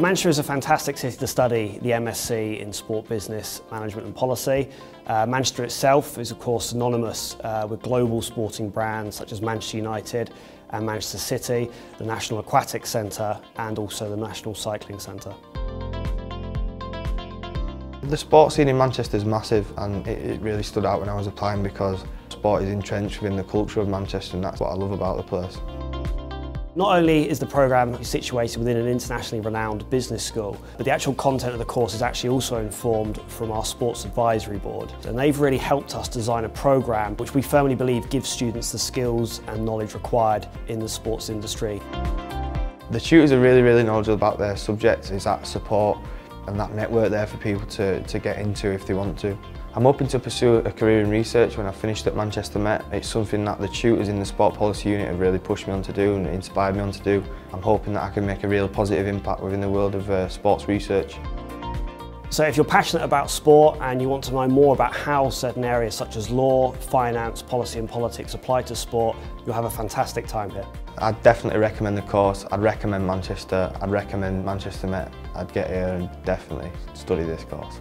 Manchester is a fantastic city to study the MSc in Sport Business Management and Policy. Uh, Manchester itself is of course synonymous uh, with global sporting brands such as Manchester United and Manchester City, the National Aquatic Centre and also the National Cycling Centre. The sports scene in Manchester is massive and it, it really stood out when I was applying because sport is entrenched within the culture of Manchester and that's what I love about the place. Not only is the programme situated within an internationally renowned business school, but the actual content of the course is actually also informed from our Sports Advisory Board. And they've really helped us design a programme which we firmly believe gives students the skills and knowledge required in the sports industry. The tutors are really, really knowledgeable about their subjects, is that support and that network there for people to, to get into if they want to. I'm hoping to pursue a career in research when I finished at Manchester Met. It's something that the tutors in the sport policy unit have really pushed me on to do and inspired me on to do. I'm hoping that I can make a real positive impact within the world of uh, sports research. So if you're passionate about sport and you want to know more about how certain areas such as law, finance, policy and politics apply to sport, you'll have a fantastic time here. I'd definitely recommend the course. I'd recommend Manchester. I'd recommend Manchester Met. I'd get here and definitely study this course.